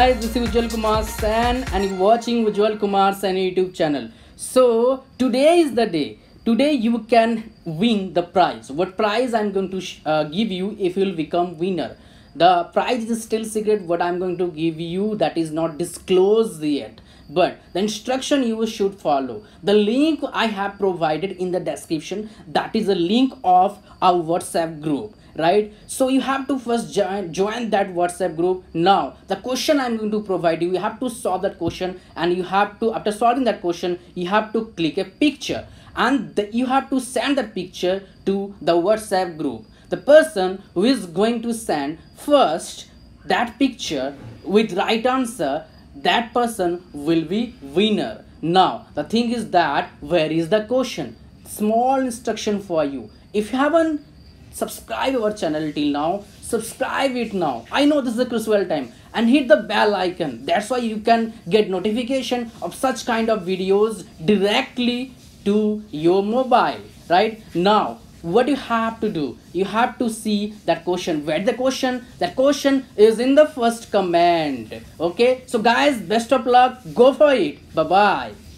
Hi, this is Ujjwal Kumar Sen and you're watching Ujjwal Kumar Sen YouTube channel. So today is the day. Today you can win the prize. What prize I'm going to uh, give you if you'll become winner. The prize is still secret. What I'm going to give you that is not disclosed yet. But the instruction you should follow. The link I have provided in the description. That is a link of our WhatsApp group right? So you have to first join join that whatsapp group now. The question i'm going to provide you you have to solve that question and you have to after solving that question you have to click a picture. And the, you have to send that picture to the whatsapp group. The person who is going to send first that picture with right answer that person will be winner. Now the thing is that where is the question? Small instruction for you. If you haven't subscribe our channel till now. Subscribe it now. I know this is a crucial time. And hit the bell icon. That's why you can get notification of such kind of videos directly to your mobile. Right? Now what you have to do? You have to see that question. Where the question? That question is in the first comment okay? So guys best of luck. Go for it. Bye bye